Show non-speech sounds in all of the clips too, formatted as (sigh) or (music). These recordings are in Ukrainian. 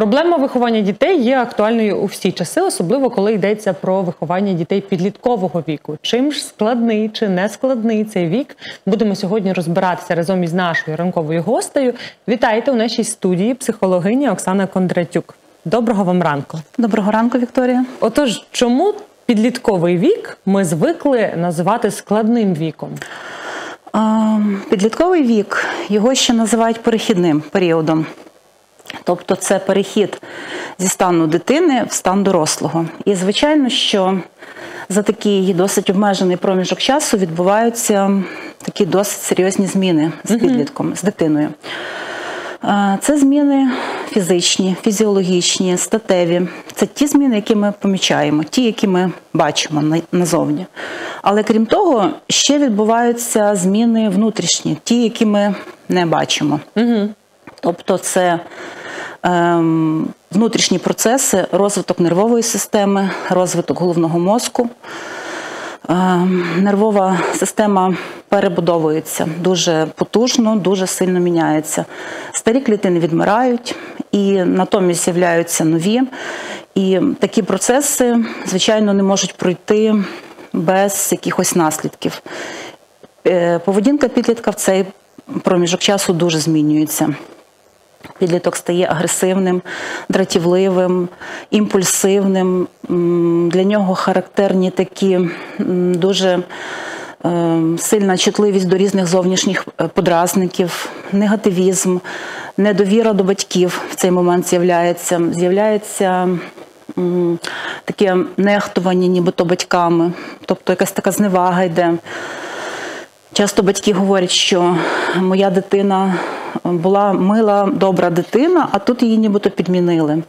Проблема виховання дітей є актуальною у всі часи, особливо коли йдеться про виховання дітей підліткового віку. Чим ж складний чи не складний цей вік? Будемо сьогодні розбиратися разом із нашою ранковою гостею. Вітайте у нашій студії психологиня Оксана Кондратюк. Доброго вам ранку. Доброго ранку, Вікторія. Отож, чому підлітковий вік ми звикли називати складним віком? Підлітковий вік його ще називають перехідним періодом. Тобто це перехід зі стану дитини в стан дорослого. І, звичайно, що за такий досить обмежений проміжок часу відбуваються такі досить серйозні зміни з підлітком, з дитиною. Це зміни фізичні, фізіологічні, статеві. Це ті зміни, які ми помічаємо, ті, які ми бачимо назовні. Але крім того, ще відбуваються зміни внутрішні, ті, які ми не бачимо. Тобто це ем, внутрішні процеси, розвиток нервової системи, розвиток головного мозку. Ем, Нервова система перебудовується дуже потужно, дуже сильно міняється. Старі клітини відмирають, і натомість з'являються нові. І такі процеси, звичайно, не можуть пройти без якихось наслідків. Е, Поведінка підлітка в цей проміжок часу дуже змінюється. Підліток стає агресивним, дратівливим, імпульсивним. Для нього характерні такі дуже е, сильна чутливість до різних зовнішніх е, подразників, негативізм, недовіра до батьків в цей момент з'являється. З'являється таке нехтування, нібито батьками, тобто якась така зневага йде. Часто батьки говорять, що моя дитина була мила, добра дитина, а тут її нібито підмінили.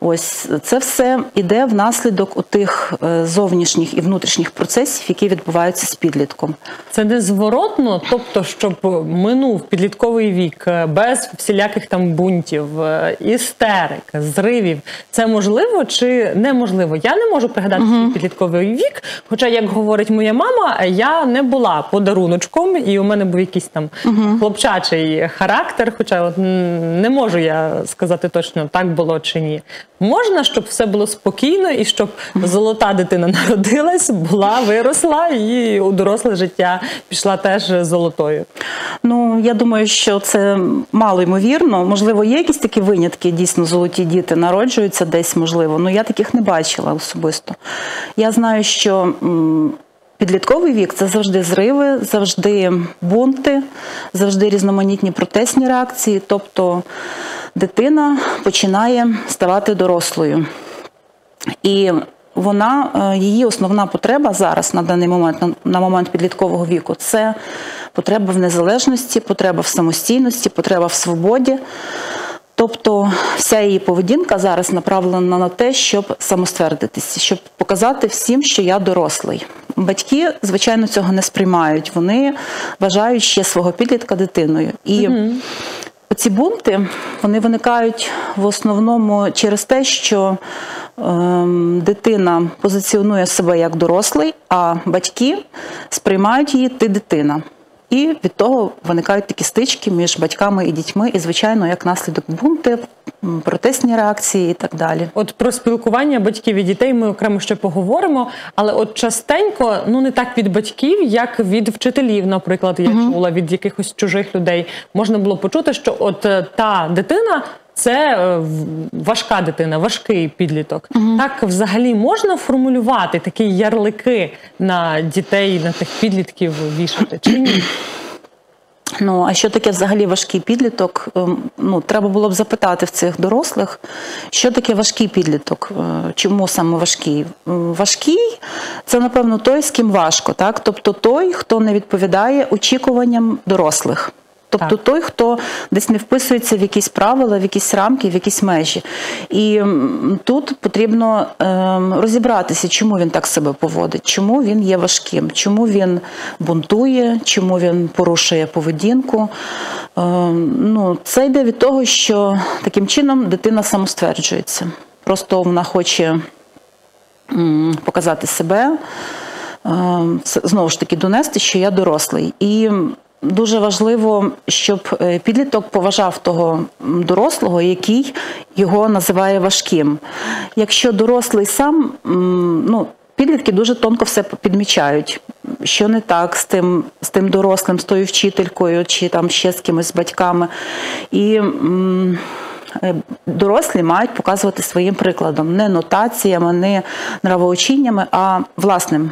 Ось це все йде внаслідок тих зовнішніх і внутрішніх процесів, які відбуваються з підлітком. Це незворотно, тобто, щоб минув підлітковий вік е, без всіляких там бунтів, е, істерик, зривів. Це можливо чи неможливо? Я не можу пригадати свій підлітковий вік. Хоча, як говорить моя мама, я не була подаруночком, і у мене був якийсь там хлопчачий характер. Хоча от не можу я сказати точно, так було чи ні. Можна, щоб все було спокійно і щоб золота дитина народилась, була, виросла і у доросле життя пішла теж золотою. Ну, я думаю, що це мало ймовірно. Можливо, є якісь такі винятки, дійсно золоті діти народжуються десь, можливо. Ну я таких не бачила особисто. Я знаю, що м, підлітковий вік це завжди зриви, завжди бунти, завжди різноманітні протестні реакції. Тобто дитина починає ставати дорослою. І вона, е, її основна потреба зараз на даний момент, на, на момент підліткового віку, це потреба в незалежності, потреба в самостійності, потреба в свободі. Тобто вся її поведінка зараз направлена на те, щоб самоствердитися, щоб показати всім, що я дорослий. Батьки, звичайно, цього не сприймають. Вони вважають ще свого підлітка дитиною. І ці бунти вони виникають в основному через те, що ем, дитина позиціонує себе як дорослий, а батьки сприймають її ти дитина. І від того виникають такі стички між батьками і дітьми, і, звичайно, як наслідок бунти, протестні реакції і так далі. От про спілкування батьків і дітей ми окремо ще поговоримо, але от частенько, ну не так від батьків, як від вчителів, наприклад, я чула від якихось чужих людей, можна було почути, що от е, та дитина. Це е, важка дитина, важкий підліток. Так взагалі можна формулювати такі ярлики на дітей, на тих підлітків вішати чи ні? Ну а що таке взагалі важкий підліток? Ем, Ну треба було б запитати в цих дорослих, що таке важкий підліток, Е, чому саме важкий? Важкий це напевно той, з ким важко, так тобто той, хто не відповідає очікуванням дорослих. Тобто Так. той, хто десь не вписується в якісь правила, в якісь рамки, в якісь межі. І тут потрібно ем, розібратися, чому він так себе поводить, чому він є важким, чому він бунтує, чому він порушує поведінку. Ем, ну, це йде від того, що таким чином дитина самостверджується. Просто вона хоче м, показати себе, ем, знову ж таки донести, що я дорослий. І дуже важливо, щоб е, підліток поважав того дорослого, який його називає важким. Якщо дорослий сам, ну, підлітки дуже тонко все підмічають, що не так з тим, з тим дорослим, з тою вчителькою чи там ще з кимось з батьками. І е, дорослі мають показувати своїм прикладом, не нотаціями, не нравоучіннями, а власним,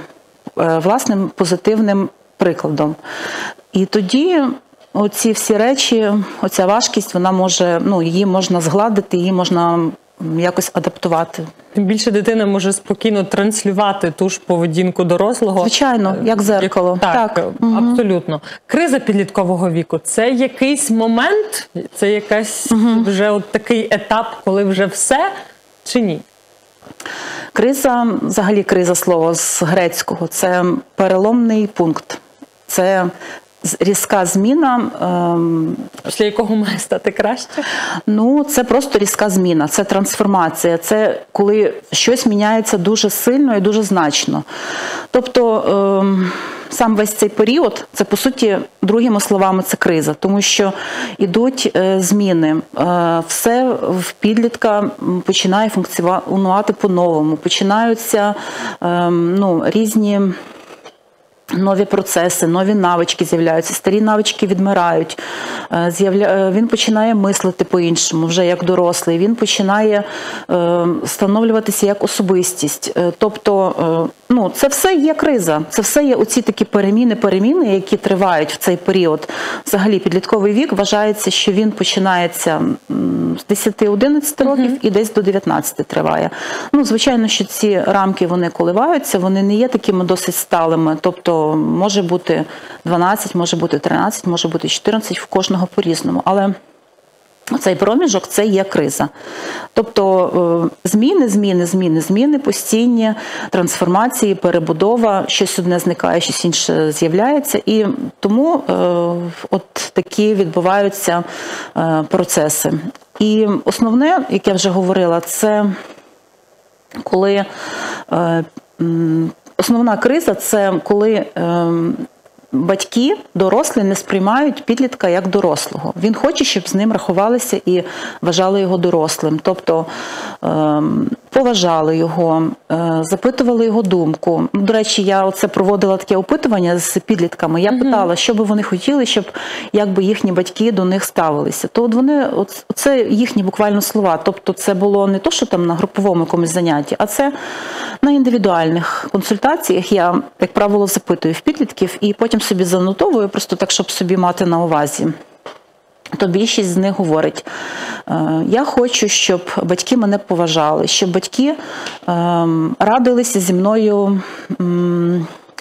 е, власним позитивним прикладом. І тоді оці всі речі, оця важкість, вона може, ну, її можна згладити, її можна якось адаптувати. Тим більше дитина може спокійно транслювати ту ж поведінку дорослого. Звичайно, як зеркало. Так, Так. абсолютно. Криза підліткового віку це якийсь момент, це якась вже от такий етап, коли вже все чи ні? Криза, взагалі криза слово з грецького, це переломний пункт. Це різка зміна. ем, Після якого має стати краще? Ну, це просто різка зміна, це трансформація, це коли щось міняється дуже сильно і дуже значно. Тобто ем, сам весь цей період, це по суті, другими словами, це криза, тому що йдуть е, зміни. Е, все в підлітка починає функціонувати по-новому, починаються ем, ну, різні. Нові процеси, нові навички з'являються, старі навички відмирають. Е, е, Він починає мислити по-іншому, вже як дорослий. Він починає е, становлюватися як особистість. Тобто, ну, це все є криза. Це все є оці такі переміни, переміни, які тривають в цей період. Взагалі, підлітковий вік вважається, що він починається з 10-11 років і десь до 19 триває. Ну, звичайно, що ці рамки вони коливаються, вони не є такими досить сталими. Тобто може бути 12, може бути 13, може бути 14, в кожного по-різному. Але цей проміжок це є криза. Тобто е, зміни, зміни, зміни, зміни, постійні трансформації, перебудова, щось одне зникає, щось інше з'являється. І тому е, от такі відбуваються е, процеси. І основне, як я вже говорила, це коли основна криза це коли ем, батьки, дорослі, не сприймають підлітка як дорослого. Він хоче, щоб з ним рахувалися і вважали його дорослим. Тобто ем, поважали його, е, запитували його думку. До речі, я оце проводила таке опитування з підлітками. Я питала, що би вони хотіли, щоб якби їхні батьки до них ставилися. То от вони, от, це їхні буквально слова. Тобто, це було не то, що там на груповому якомусь занятті, а це на індивідуальних консультаціях. Я, як правило, запитую в підлітків і потім собі занотовую, просто так, щоб собі мати на увазі. То більшість з них говорить: е, я хочу, щоб батьки мене поважали, щоб батьки ем, радилися зі мною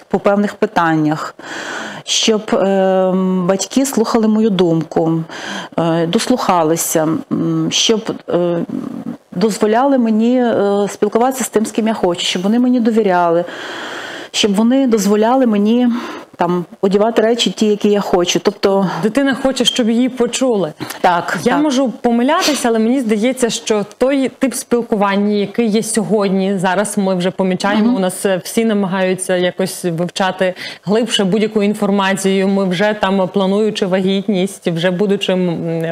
по певних питаннях, щоб ем, батьки слухали мою думку, е, дослухалися, щоб е, дозволяли мені е, спілкуватися з тим, з ким я хочу, щоб вони мені довіряли, щоб вони дозволяли мені там одягати речі, ті, які я хочу. Тобто, Дитина хоче, щоб її почули. так, Я так. можу помилятися, але мені здається, що той тип спілкування, який є сьогодні, зараз ми вже помічаємо. У нас е, всі намагаються якось вивчати глибше будь-яку інформацію. Ми вже там плануючи вагітність, вже будучи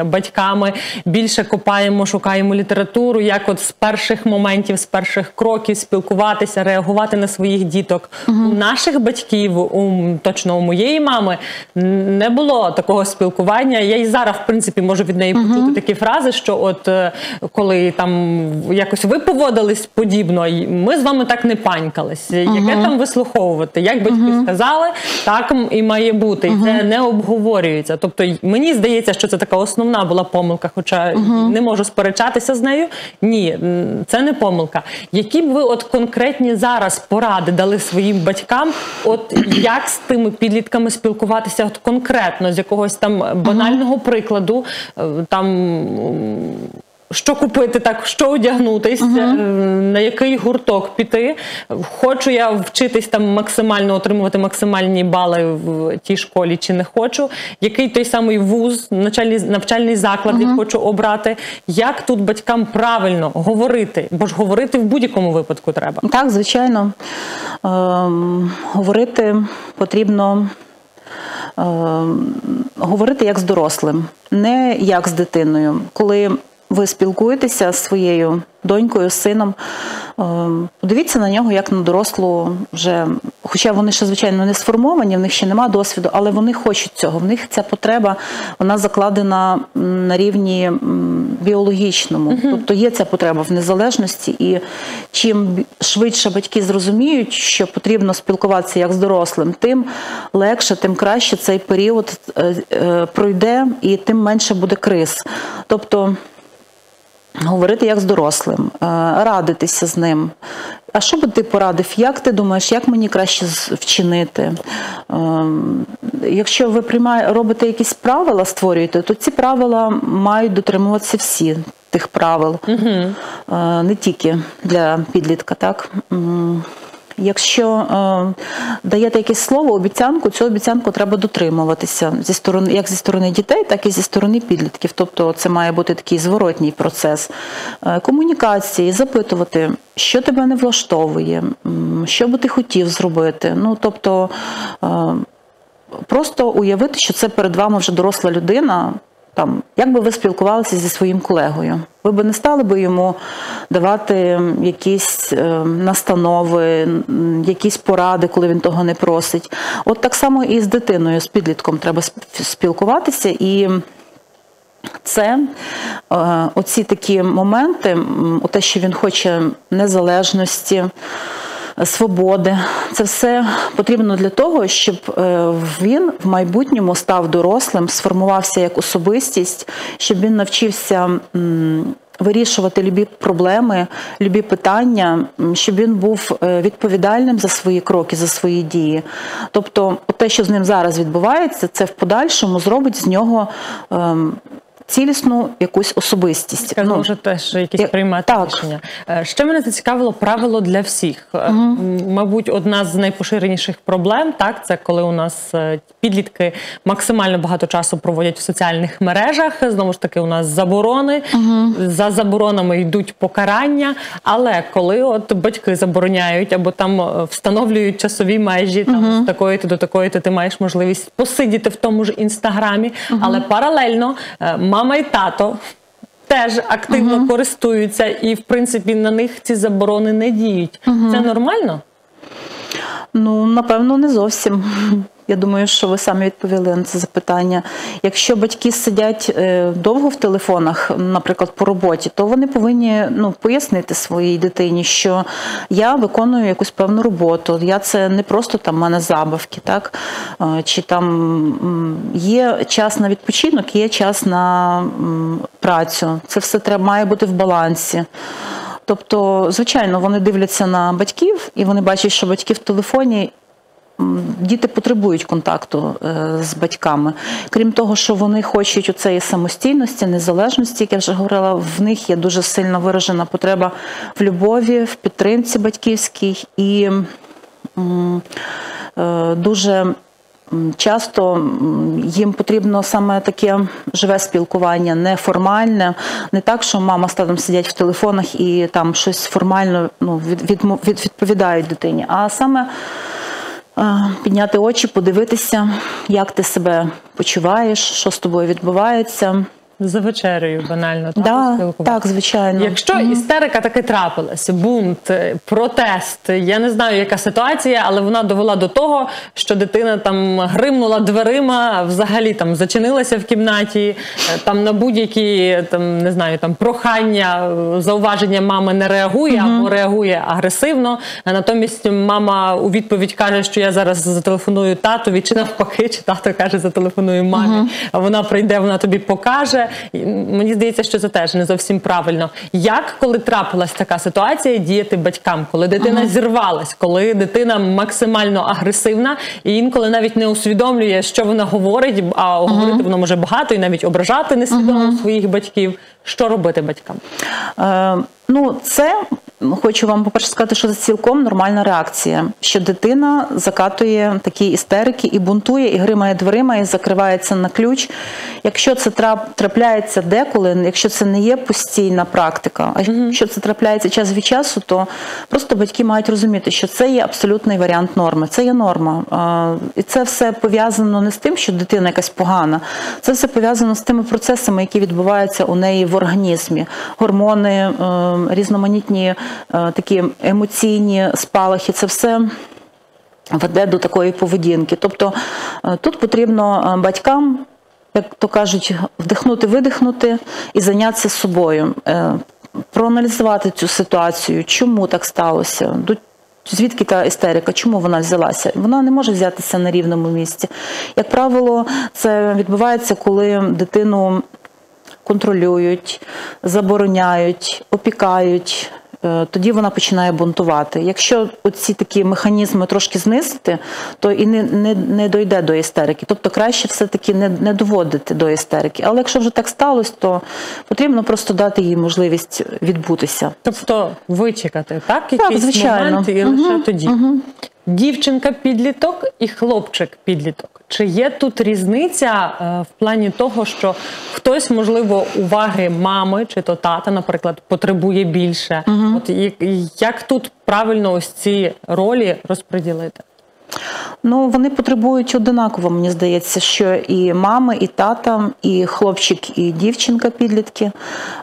батьками, більше копаємо, шукаємо літературу, як от з перших моментів, з перших кроків спілкуватися, реагувати на своїх діток. У наших батьків, у точно у моєї мами, не було такого спілкування. Я і зараз, в принципі, можу від неї почути такі фрази, що от е, коли там якось ви поводились подібно, ми з вами так не панькались. Яке там вислуховувати? Як батьки сказали, так і має бути. І це не обговорюється. Тобто, мені здається, що це така основна була помилка, хоча не можу сперечатися з нею. Ні, це не помилка. Які б ви от конкретні зараз поради дали своїм батькам, от як з тими підлітками спілкуватися, конкретно з якогось там банального прикладу, е, там. Що купити, так що одягнутись, е, на який гурток піти. Хочу я вчитись там максимально отримувати максимальні бали в тій школі, чи не хочу. Який той самий вуз, навчальний, навчальний заклад я хочу обрати. Як тут батькам правильно говорити? Бо ж говорити в будь-якому випадку треба. Так, звичайно. Ем, говорити потрібно е, говорити як з дорослим, не як з дитиною. Коли ви спілкуєтеся з своєю донькою, сином, е, подивіться на нього як на дорослу вже, хоча вони ще, звичайно, не сформовані, в них ще нема досвіду, але вони хочуть цього. В них ця потреба вона закладена на рівні біологічному. Тобто є ця потреба в незалежності, і чим швидше батьки зрозуміють, що потрібно спілкуватися як з дорослим, тим легше, тим краще цей період е, е, пройде, і тим менше буде криз. Тобто говорити як з дорослим, е, радитися з ним. А що би ти порадив? Як ти думаєш, як мені краще вчинити? Ем, Якщо ви приймає, робите якісь правила, створюєте, то ці правила мають дотримуватися всі тих правил, угу. не тільки для підлітка, так? Якщо е, даєте якесь слово, обіцянку, цю обіцянку треба дотримуватися зі сторони, як зі сторони дітей, так і зі сторони підлітків. Тобто це має бути такий зворотній процес е, комунікації, запитувати, що тебе не влаштовує, що би ти хотів зробити. Ну тобто е, просто уявити, що це перед вами вже доросла людина. Там, як би ви спілкувалися зі своїм колегою? Ви б не стали би йому давати якісь е, настанови, якісь поради, коли він того не просить. От так само і з дитиною, з підлітком треба сп- спілкуватися і. Це е, оці такі моменти, те, що він хоче незалежності, свободи, це все потрібно для того, щоб е, він в майбутньому став дорослим, сформувався як особистість, щоб він навчився. Вирішувати любі проблеми, любі питання, щоб він був е, відповідальним за свої кроки, за свої дії. Тобто, те, що з ним зараз відбувається, це в подальшому зробить з нього ем, цілісну якусь особистість. Яка Ну, може теж якісь я- приймати так. рішення. Ще мене зацікавило правило для всіх. М, Мабуть, одна з найпоширеніших проблем, так, це коли у нас е, підлітки максимально багато часу проводять в соціальних мережах. Знову ж таки, у нас заборони. За заборонами йдуть покарання. Але коли от батьки забороняють або там е, встановлюють часові межі, там з такої то до такої, то ти маєш можливість посидіти в тому ж інстаграмі, але паралельно е, мама і тато теж активно користуються, і в принципі на них ці заборони не діють. Це нормально? Ну, напевно, не зовсім. Я думаю, що ви самі відповіли на це запитання. Якщо батьки сидять е, довго в телефонах, наприклад, по роботі, то вони повинні ну, пояснити своїй дитині, що я виконую якусь певну роботу. Я це не просто там в мене забавки, так? Е, Чи там є час на відпочинок, є час на працю. Це все треба має бути в балансі. Тобто, звичайно, вони дивляться на батьків і вони бачать, що батьки в телефоні. Діти потребують контакту е, з батьками. Крім того, що вони хочуть оцеї самостійності, незалежності, як я вже говорила, в них є дуже сильно виражена потреба в любові, в підтримці батьківській і е, дуже часто їм потрібно саме таке живе спілкування, неформальне, не так, що мама з татом сидять в телефонах і там щось формально ну, від, від, від, відповідають дитині, а саме підняти очі, подивитися, як ти себе почуваєш, що з тобою відбувається. За вечерею банально так, Да, так, звичайно. Якщо істерика таки трапилася, бунт, е, протест, я не знаю, яка ситуація, але вона довела до того, що дитина там гримнула дверима, взагалі там зачинилася в кімнаті, е, там на будь-які там не знаю, там прохання, е, зауваження мами не реагує або реагує агресивно. А натомість мама у відповідь каже, що я зараз зателефоную татові, чи навпаки, чи тато каже, зателефоную мамі. А вона прийде, вона тобі покаже. Мені здається, що це теж не зовсім правильно. Як, коли трапилась така ситуація, діяти батькам, коли дитина зірвалась, коли дитина максимально агресивна і інколи навіть не усвідомлює, що вона говорить, а говорити воно може багато і навіть ображати несвідомо своїх батьків. Що робити батькам? Е, ну, це хочу вам по-перше сказати, що це цілком нормальна реакція, що дитина закатує такі істерики і бунтує, і гримає дверима, і закривається на ключ. Якщо це трапляється деколи, якщо це не є постійна практика, а якщо це трапляється час від часу, то просто батьки мають розуміти, що це є абсолютний варіант норми. Це є норма. І це все пов'язано не з тим, що дитина якась погана, це все пов'язано з тими процесами, які відбуваються у неї в організмі. Гормони, ем, різноманітні такі емоційні спалахи. Це все. Веде до такої поведінки. Тобто е, тут потрібно е, батькам, як то кажуть, вдихнути, видихнути і зайнятися собою, проаналізувати цю ситуацію, чому так сталося, звідки та істерика, чому вона взялася. Вона не може взятися на рівному місці. Як правило, це відбувається, коли дитину контролюють, забороняють, опікають. Е, тоді вона починає бунтувати. Якщо ці такі механізми трошки знизити, то і не не, не дойде до істерики. Тобто краще все-таки не не доводити до істерики. Але якщо вже так сталося, то потрібно просто дати їй можливість відбутися. Тобто вичекати, так? Якийсь так, звичайно. момент і угу, лише тоді. Угу. Дівчинка-підліток і хлопчик-підліток. Чи є тут різниця е, в плані того, що хтось, можливо, уваги мами чи то тата, наприклад, потребує більше? Угу. От як тут правильно ось ці ролі розподілити? Ну, вони потребують одинаково, мені здається, що і мами, і тата, і хлопчик, і дівчинка підлітки.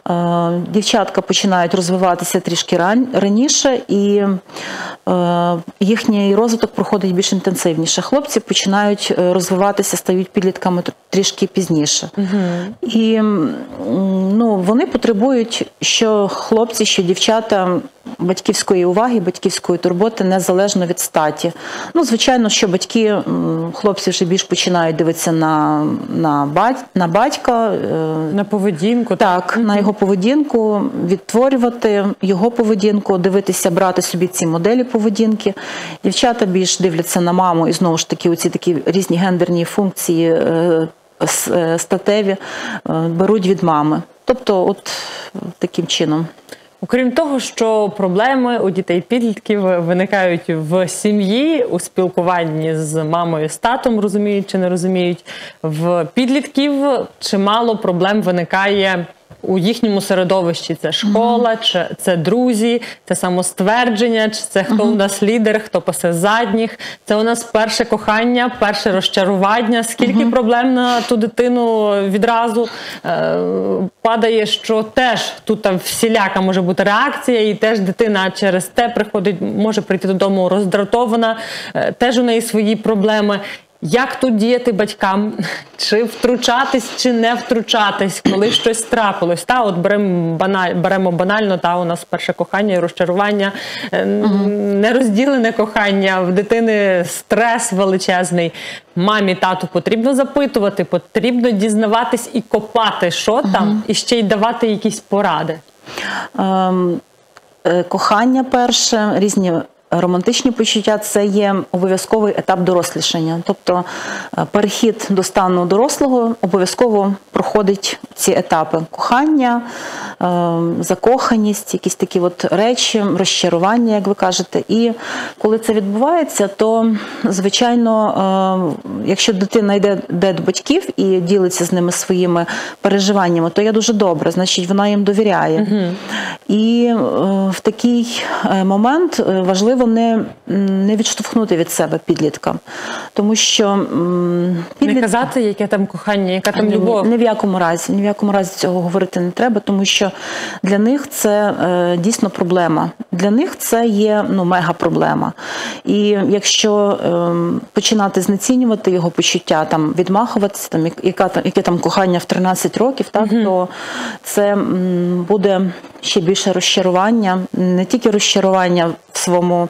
Е, дівчатка починають розвиватися трішки раніше, і е, їхній розвиток проходить більш інтенсивніше. Хлопці починають е, розвиватися, стають підлітками трішки пізніше. Угу. І ну, вони потребують, що хлопці, що дівчата батьківської уваги, батьківської турботи незалежно від статі. Ну, звичайно, що батьки, хлопці вже більш починають дивитися на на, бать, на батька, е, на поведінку, так, так, на його поведінку, відтворювати його поведінку, дивитися, брати собі ці моделі поведінки. Дівчата більш дивляться на маму і знову ж таки, оці такі різні гендерні функції е, е, статеві беруть від мами. Тобто, от таким чином. Окрім того, що проблеми у дітей-підлітків виникають в сім'ї у спілкуванні з мамою з татом, розуміють чи не розуміють, в підлітків чимало проблем виникає у їхньому середовищі це школа, чи це друзі, це самоствердження, чи це хто у нас лідер, хто пасе задніх. Це у нас перше кохання, перше розчарування. Скільки проблем на ту дитину відразу е, падає, що теж тут там всіляка може бути реакція, і теж дитина через те приходить, може прийти додому роздратована, е, теж у неї свої проблеми. Як тут діяти батькам? (laughs) Чи втручатись, чи не втручатись, коли щось трапилось? Та от беремо баналь, беремо банально, та у нас перше кохання і розчарування, угу. нерозділене кохання в дитини стрес величезний. Мамі, тату потрібно запитувати, потрібно дізнаватись і копати, що там, і ще й давати якісь поради. Ем, е, кохання перше, різні Романтичні почуття це є обов'язковий етап дорослішання, тобто е, перехід до стану дорослого обов'язково проходить ці етапи кохання, е, закоханість, якісь такі от речі, розчарування, як ви кажете. І коли це відбувається, то звичайно, е, якщо дитина йде до батьків і ділиться з ними своїми переживаннями, то є дуже добре, значить вона їм довіряє. Угу. І в такий момент важливо важливо не не відштовхнути від себе підлітка, тому що підлітка... не казати, яке там кохання, яка там любов. Ні в якому разі, ні в якому разі цього говорити не треба, тому що для них це е, дійсно проблема. Для них це є ну мега проблема. І якщо е, починати знецінювати його почуття, там відмахуватися, там яка там яке там кохання в 13 років, так угу. то це м, буде ще більше розчарування, не тільки розчарування в своєму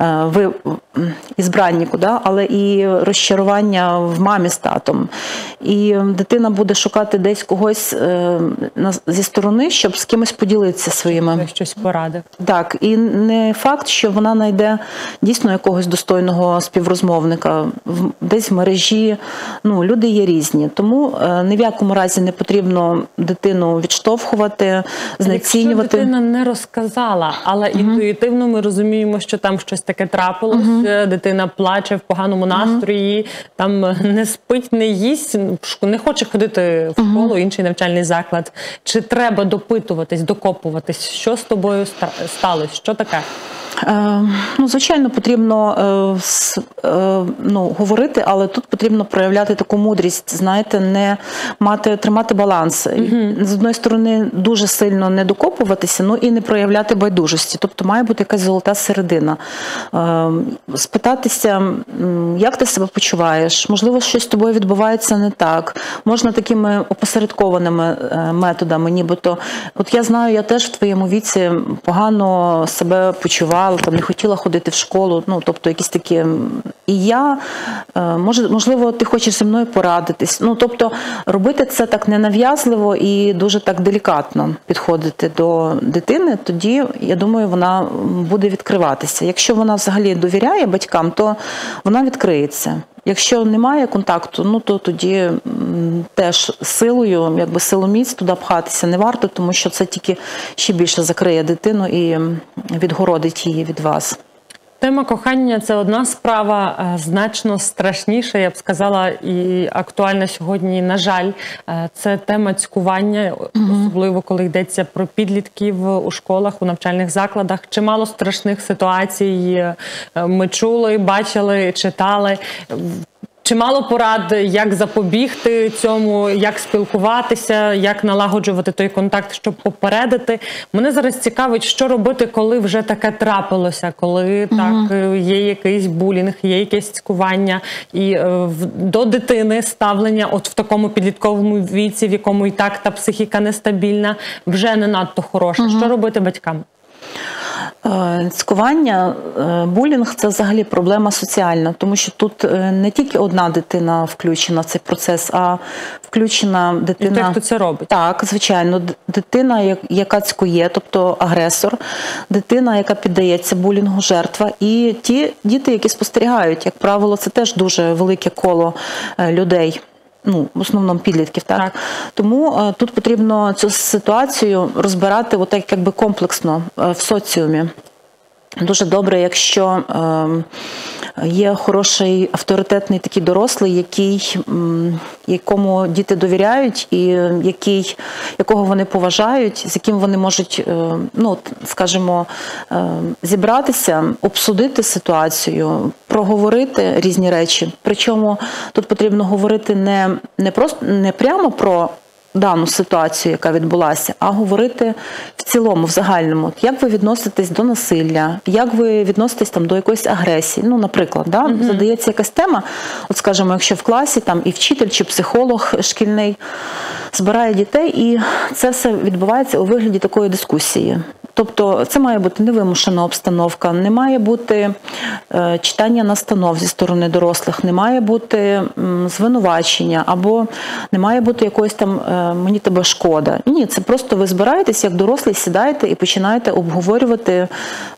ви м, ізбраннику, да? але і розчарування в мамі з татом. І дитина буде шукати десь когось е, зі сторони, щоб з кимось поділитися своїми. Щось порадив. Так, і не факт, що вона знайде дійсно якогось достойного співрозмовника десь в мережі. Ну, люди є різні. Тому е, ні в якому разі не потрібно дитину відштовхувати, Якщо знецінювати. дитина не розказала, але інтуїтивно ми розуміємо, що там щось таке трапилось. е, Дитина плаче в поганому настрої, там е, (laughs) не спить, не їсть, не хоче ходити в школу, інший навчальний заклад. Чи треба допитуватись, докопуватись, що з тобою сталося? Що таке? Е, ну, звичайно, потрібно е, с- е, ну, говорити, але тут потрібно проявляти таку мудрість, знаєте, не мати тримати баланс. З одної сторони, дуже сильно не докопуватися, ну і не проявляти байдужості. Тобто має бути якась золота середина. Е, спитатися, як ти себе почуваєш, можливо, щось з тобою відбувається не так. Можна такими опосередкованими е, методами, нібито, от я знаю, я теж в твоєму віці погано себе почувала, там не хотіла ходити в школу. Ну тобто, якісь такі. І я е, можливо, ти хочеш зі мною порадитись. Ну тобто, робити це так ненав'язливо і дуже так делікатно підходити до дитини. Тоді я думаю, вона буде відкриватися. Якщо вона взагалі довіряє батькам, то вона відкриється. Якщо немає контакту, ну то тоді теж силою, якби силоміць туди пхатися не варто, тому що це тільки ще більше закриє дитину і відгородить її від вас. Тема кохання це одна справа, е, значно страшніша, я б сказала, і актуальна сьогодні. На жаль, Е, це тема цькування, особливо коли йдеться про підлітків у школах, у навчальних закладах. Чимало страшних ситуацій е, ми чули, бачили, читали. Чимало порад, як запобігти цьому, як спілкуватися, як налагоджувати той контакт, щоб попередити. Мене зараз цікавить, що робити, коли вже таке трапилося, коли так е, є якийсь булінг, є якесь цькування, і е, до дитини ставлення, от в такому підлітковому віці, в якому і так та психіка нестабільна, вже не надто хороше. Що робити батькам? Е, Цькування, е, булінг це взагалі проблема соціальна, тому що тут е, не тільки одна дитина включена в цей процес, а включена І дитина. той, хто це робить. Так, звичайно, дитина, як- яка цькує, тобто агресор, дитина, яка піддається булінгу, жертва, і ті діти, які спостерігають, як правило, це теж дуже велике коло людей. Ну, в основному підлітків, так, Так. тому е, тут потрібно цю ситуацію розбирати отак, якби комплексно е, в соціумі. Дуже добре, якщо ем, є хороший авторитетний такий дорослий, який, якому діти довіряють, і який, якого вони поважають, з яким вони можуть, е, ну скажімо, зібратися, обсудити ситуацію, проговорити різні речі. Причому тут потрібно говорити не, не просто не прямо про дану ситуацію, яка відбулася, а говорити в цілому, в загальному. Як ви відноситесь до насилля, як ви відноситесь там до якоїсь агресії? Ну, наприклад, да, задається якась тема, от скажімо, якщо в класі там і вчитель чи психолог шкільний збирає дітей, і це все відбувається у вигляді такої дискусії. Тобто це має бути невимушена обстановка, не має бути е, читання настанов зі сторони дорослих, не має бути звинувачення, або не має бути якоїсь там е, мені тебе шкода. Ні, це просто ви збираєтесь як дорослі, сідаєте і починаєте обговорювати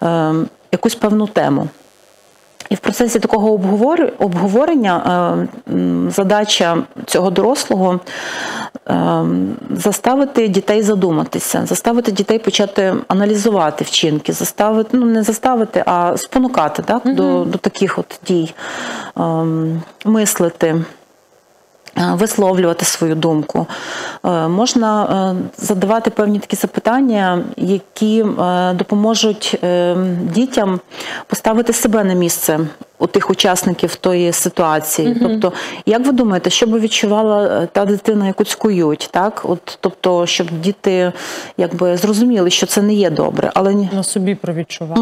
е, якусь певну тему. І в процесі такого обговорення е, задача цього дорослого е, заставити дітей задуматися, заставити дітей почати аналізувати вчинки, заставити, ну не заставити, а спонукати так, до, до таких от дій, е, мислити. Е, Висловлювати свою думку, Е, можна е, задавати певні такі запитання, які допоможуть дітям поставити себе на місце у тих учасників тої ситуації. Тобто, як ви думаєте, що би відчувала е, та дитина, яку цькують, так? От, тобто, щоб діти якби зрозуміли, що це не є добре, але ні. на собі провідчував.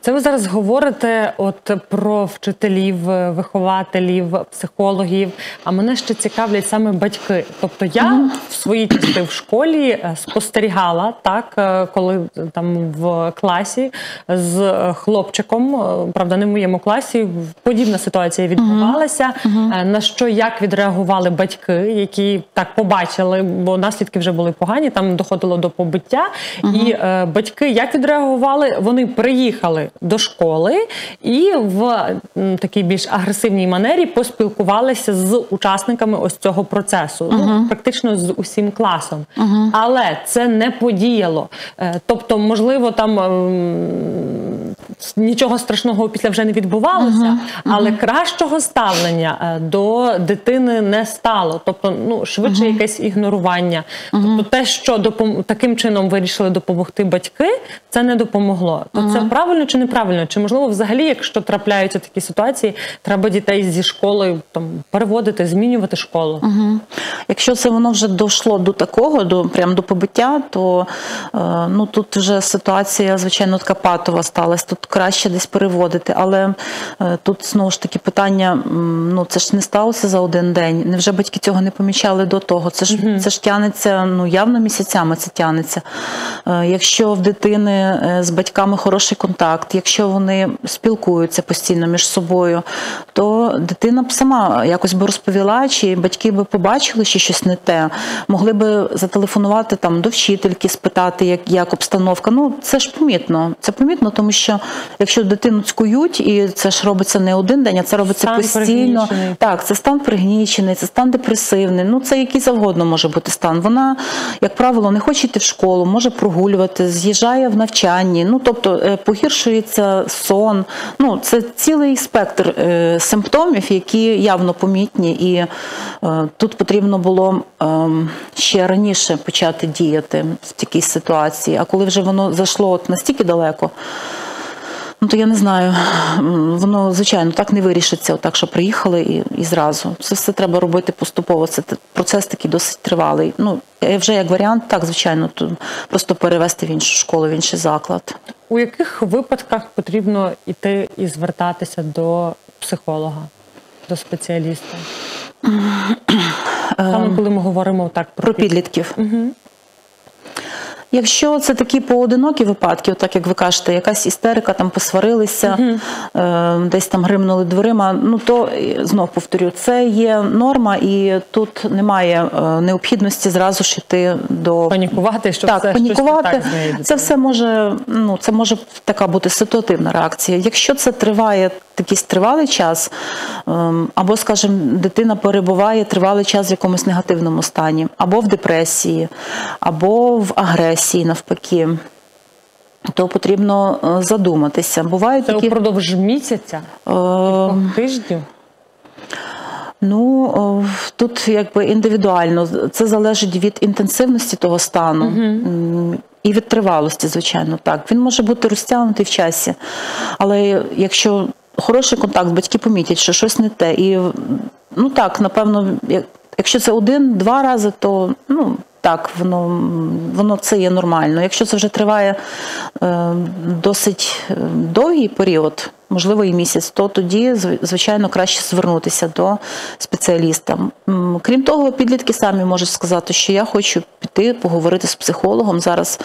Це ви зараз говорите от про вчителів, е, вихователів, психологів. А мене ще цікавлять саме батьки. Тобто я в своїй часи в школі е, спостерігала так, коли там в класі з хлопчиком, правда, не в моєму класі, подібна ситуація відбувалася. Е, На що як відреагували батьки, які так побачили, бо наслідки вже були погані, там доходило до побиття. І е, батьки як відреагували? Вони приїхали до школи і в м, такій більш агресивній манері поспілкувалися з учасниками ось цього процесу, ну практично з усім класом. Але це не подіяло. Е, тобто, можливо, там. ем, Нічого страшного після вже не відбувалося, але кращого ставлення е, до дитини не стало. Тобто, ну швидше якесь ігнорування. Тобто, те, що допом... таким чином вирішили допомогти батьки, це не допомогло. То це правильно чи неправильно? Чи можливо, взагалі, якщо трапляються такі ситуації, треба дітей зі школи там переводити, змінювати школу? Якщо це воно вже дійшло до такого, до прям до побиття, то е, ну тут вже ситуація, звичайно, така патова сталася. Тут краще десь переводити. Але е, тут знову ж таки питання: ну це ж не сталося за один день. Невже батьки цього не помічали до того? Це ж це ж тянеться ну явно місяцями. Це тянеться. Е, Якщо в дитини е, з батьками хороший контакт, якщо вони спілкуються постійно між собою, то дитина б сама якось би розповіла, чи батьки би побачили, що щось не те, могли би зателефонувати там до вчительки, спитати, як, як обстановка. Ну це ж помітно. Це помітно, тому що якщо дитину цькують, і це ж робиться не один день, а це робиться Стан постійно. Так, це стан пригнічений, це стан депресивний. Ну це який завгодно може бути стан. Вона, як правило, не хоче йти в школу, може прогулювати, з'їжджає в навчанні. Ну тобто е, погіршується сон. Ну це цілий спектр е, симптомів, які явно помітні, і е, тут потрібно було ем, ще раніше почати діяти в такій ситуації. А коли вже воно зайшло от настільки далеко. Ну, то я не знаю, воно, звичайно, так не вирішиться, отак, що приїхали і, і зразу. Це все треба робити поступово. Це процес такий досить тривалий. Ну, вже як варіант, так, звичайно, то просто перевести в іншу школу, в інший заклад. У яких випадках потрібно йти і звертатися до психолога, до спеціаліста? Саме коли ми говоримо так про, Про підлітків. Якщо це такі поодинокі випадки, так як ви кажете, якась істерика, там посварилися, е, десь там гримнули дверима, ну то е, знов повторю, це є норма, і тут немає е, необхідності зразу ж йти до панікувати, що так, це панікувати. щось не так це все може, ну це може така бути ситуативна реакція. Якщо це триває якийсь тривалий час, ем, або, скажімо, дитина перебуває тривалий час в якомусь негативному стані, або в депресії, або в агресії, навпаки. То потрібно е, задуматися. Бувають Це такі упродовж місяця, Ем, тижнів. Ну о, тут якби індивідуально. Це залежить від інтенсивності того стану. М, І від тривалості, звичайно, так. Він може бути розтягнутий в часі. Але якщо хороший контакт, батьки помітять, що щось не те. І ну так, напевно, якщо це один-два рази, то ну. Так, воно, воно це є нормально. Якщо це вже триває е, досить е, довгий період, можливо, і місяць, то тоді, звичайно, краще звернутися до спеціаліста. Крім того, підлітки самі можуть сказати, що я хочу піти поговорити з психологом. Зараз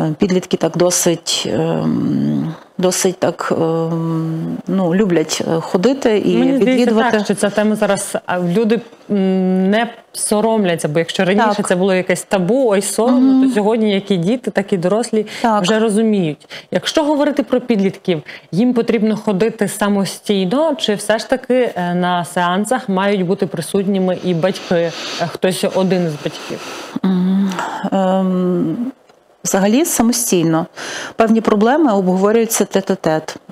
е, підлітки так досить. ем, Досить так ем, ну, люблять е, ходити і Мені відвідувати. так, що ця тема зараз люди не соромляться, бо якщо раніше Так. це було якесь табу, ой, соромно, то сьогодні як і діти, так і дорослі Так. вже розуміють. Якщо говорити про підлітків, їм потрібно ходити самостійно, чи все ж таки е, на сеансах мають бути присутніми і батьки, е, хтось один із батьків. Ем, Взагалі самостійно. Певні проблеми обговорюються тет-а-тет. М,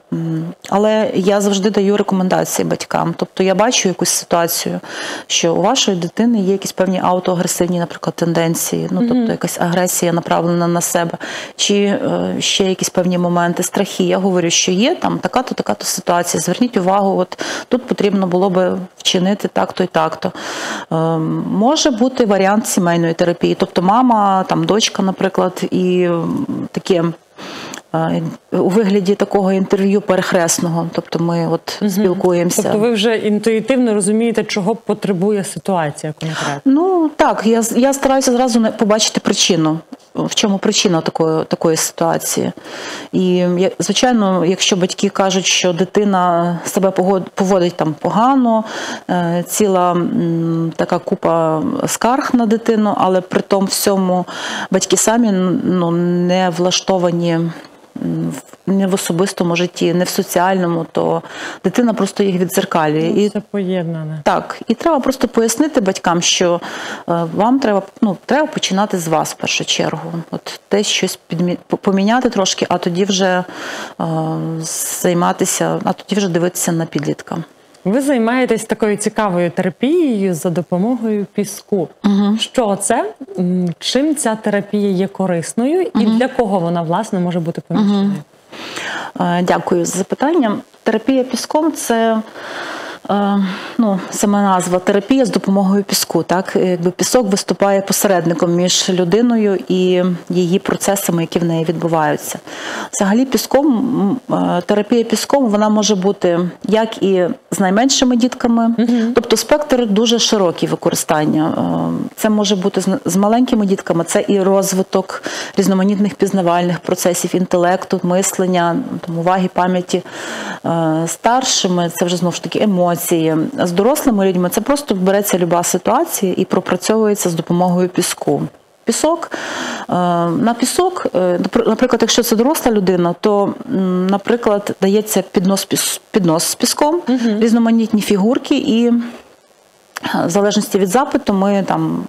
Але я завжди даю рекомендації батькам. Тобто я бачу якусь ситуацію, що у вашої дитини є якісь певні аутоагресивні, наприклад, тенденції, ну тобто якась агресія направлена на себе, чи е, ще якісь певні моменти, страхи. Я говорю, що є там така-то, така-то ситуація. Зверніть увагу, от тут потрібно було би вчинити так-то і так-то. Ем, може бути варіант сімейної терапії, тобто мама, там дочка, наприклад, і таке. У вигляді такого інтерв'ю перехресного, тобто ми от спілкуємося. Тобто ви вже інтуїтивно розумієте, чого потребує ситуація конкретно. Ну так, я я стараюся зразу побачити причину. В чому причина такої такої ситуації? І звичайно, якщо батьки кажуть, що дитина себе поводить там погано, е, ціла така купа скарг на дитину, але при тому всьому батьки самі ну, не влаштовані не в особистому житті, не в соціальному, то дитина просто їх відзеркалює. І Це поєднане. так, і треба просто пояснити батькам, що е, вам треба ну треба починати з вас в першу чергу. От десь щось підмі... поміняти трошки, а тоді вже е, займатися, а тоді вже дивитися на підлітка. Ви займаєтесь такою цікавою терапією за допомогою піску. Що це? Чим ця терапія є корисною і для кого вона власне може бути помічною? Угу. Дякую за запитання. Терапія піском це. Е, Ну, сама назва терапія з допомогою піску. Так, якби пісок виступає посередником між людиною і її процесами, які в неї відбуваються. Взагалі, піском е, терапія піском вона може бути як і з найменшими дітками, тобто спектр дуже широкий використання. Е, Це може бути з- маленькими дітками, це і розвиток різноманітних пізнавальних процесів, інтелекту, мислення, там, уваги, пам'яті. Е, Старшими це вже знову ж таки емоції. З дорослими людьми це просто береться люба ситуація і пропрацьовується з допомогою піску. Пісок е, на пісок, е, наприклад, якщо це доросла людина, то, наприклад, дається піднос, піднос з піском, різноманітні фігурки, і е, в залежності від запиту ми там.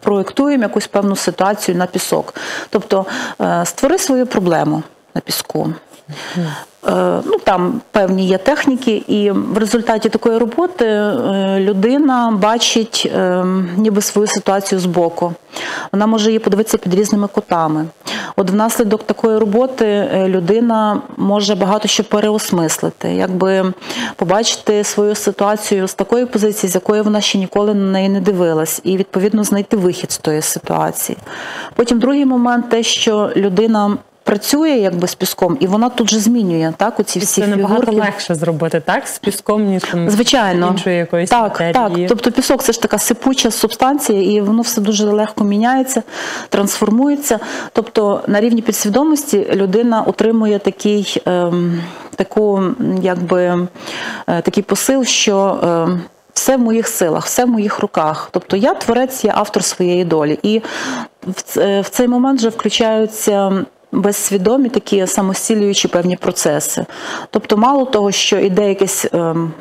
Проєктуємо якусь певну ситуацію на пісок. Тобто створи свою проблему на піску. Е, Ну, там певні є техніки, і в результаті такої роботи е, людина бачить е, ніби свою ситуацію збоку. Вона може її подивитися під різними кутами. От внаслідок такої роботи людина може багато що переосмислити, якби побачити свою ситуацію з такої позиції, з якої вона ще ніколи на неї не дивилась, і відповідно знайти вихід з тої ситуації. Потім другий момент те, що людина. Працює якби з піском, і вона тут же змінює так. Оці всі Це набагато фігурки. легше зробити так з піском, ніж там Звичайно, іншої якоїсь так, матерії. так. Тобто пісок це ж така сипуча субстанція, і воно все дуже легко міняється, трансформується. Тобто на рівні підсвідомості людина отримує такий, ем, таку, якби, е, такий посил, що. ем, все в моїх силах, все в моїх руках. Тобто я творець, я автор своєї долі. І в цей момент вже включаються безсвідомі такі самостілюючі певні процеси. Тобто, мало того, що іде якесь. ем,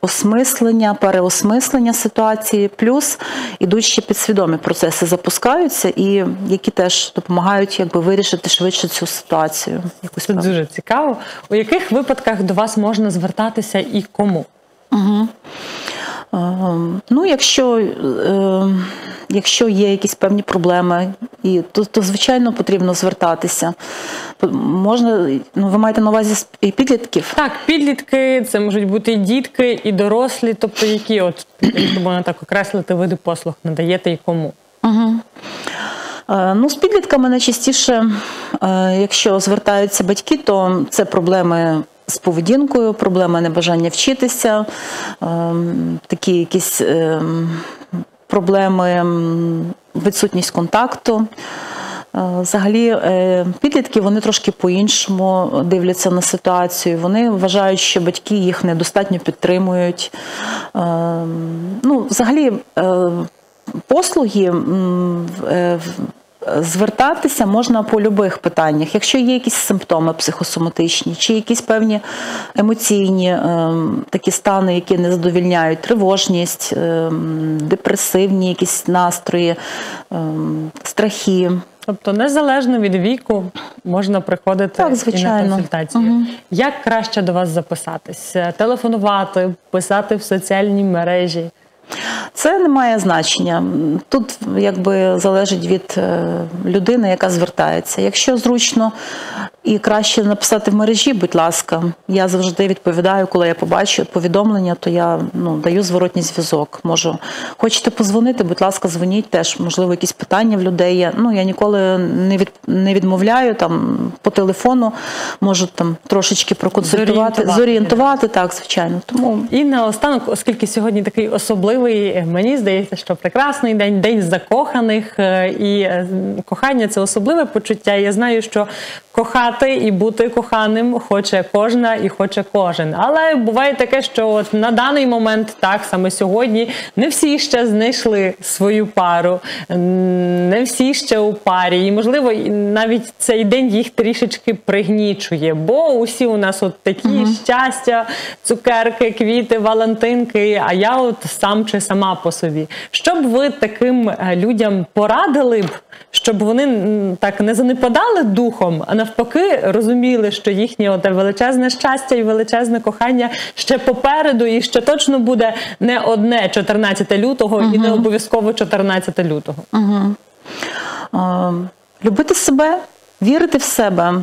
Осмислення, переосмислення ситуації, плюс ідуть ще підсвідомі процеси запускаються, і які теж допомагають якби вирішити швидше цю ситуацію. Якусь Це дуже цікаво. У яких випадках до вас можна звертатися і кому? Ем, Ну, якщо, е, якщо є якісь певні проблеми, і, то, то звичайно потрібно звертатися. Можна, ну, ви маєте на увазі і підлітків? Так, підлітки, це можуть бути і дітки, і дорослі, тобто які, от якщо можна так окреслити, види послуг надаєте і кому? Е, Ну, з підлітками найчастіше, е, якщо звертаються батьки, то це проблеми з поведінкою, проблеми небажання вчитися, ем, такі якісь ем, проблеми, відсутність контакту. Е, Взагалі, е, підлітки вони трошки по-іншому дивляться на ситуацію. Вони вважають, що батьки їх недостатньо підтримують. Ем, Ну, взагалі, е, послуги в- Звертатися можна по будь-яких питаннях, якщо є якісь симптоми психосоматичні, чи якісь певні емоційні ем, такі стани, які не задовільняють, тривожність, ем, депресивні якісь настрої, ем, страхи. Тобто, незалежно від віку, можна приходити Так, і на консультацію. Мгм. Як краще до вас записатись? Телефонувати, писати в соціальні мережі? Це не має значення. Тут якби залежить від е, людини, яка звертається. Якщо зручно і краще написати в мережі, будь ласка, я завжди відповідаю, коли я побачу повідомлення, то я ну, даю зворотній зв'язок. Можу хочете позвонити, будь ласка, дзвоніть теж. Можливо, якісь питання в людей є. Ну я ніколи не від не відмовляю там по телефону, можу там трошечки проконсультувати, Зорієнтувати. зорієнтувати, так, звичайно. Тому І наостанок, оскільки сьогодні такий особливий, е, мені здається, що прекрасний день, день закоханих, е, і е, кохання це особливе почуття. Я знаю, що кохати і бути коханим хоче кожна і хоче кожен. Але буває таке, що от на даний момент, так саме сьогодні, не всі ще знайшли свою пару, не всі ще у парі, і можливо навіть цей день їх трішечки пригнічує, бо усі у нас от такі щастя, цукерки, квіти, валентинки. А я от сам чи сама по собі. Що б ви таким е, людям порадили б, щоб вони так не занепадали духом, а навпаки розуміли, що їхнє оте величезне щастя і величезне кохання ще попереду, і ще точно буде не одне 14 лютого, і не обов'язково 14 лютого. Е, любити себе, вірити в себе,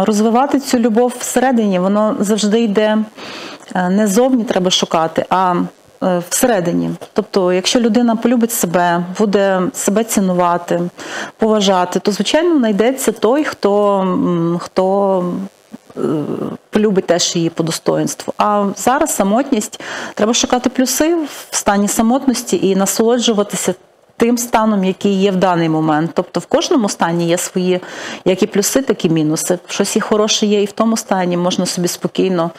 розвивати цю любов всередині, воно завжди йде е, не зовні треба шукати, а всередині. Тобто, якщо людина полюбить себе, буде себе цінувати, поважати, то звичайно знайдеться той, хто, хто е, полюбить теж її по достоинству. А зараз самотність треба шукати плюси в стані самотності і насолоджуватися тим станом, який є в даний момент. Тобто в кожному стані є свої як і плюси, так і мінуси. Щось і хороше є і в тому стані. Можна собі спокійно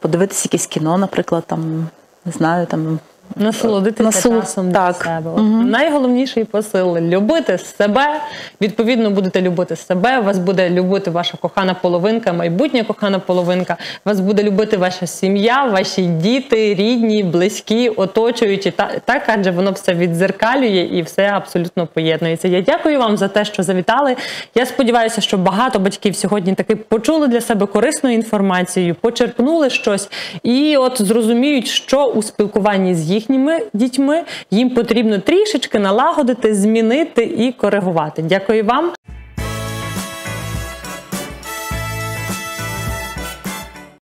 подивитися якесь кіно, наприклад, там не знаю, там Насолодитися Насол- часом так. для себе. От Найголовніший посил любити себе. Відповідно, будете любити себе. Вас буде любити ваша кохана половинка, майбутня кохана половинка. Вас буде любити ваша сім'я, ваші діти, рідні, близькі, оточуючі. Та так, адже воно все відзеркалює і все абсолютно поєднується. Я дякую вам за те, що завітали. Я сподіваюся, що багато батьків сьогодні таки почули для себе корисну інформацію, почерпнули щось і от зрозуміють, що у спілкуванні з їхніми дітьми їм потрібно трішечки налагодити, змінити і коригувати. Дякую вам.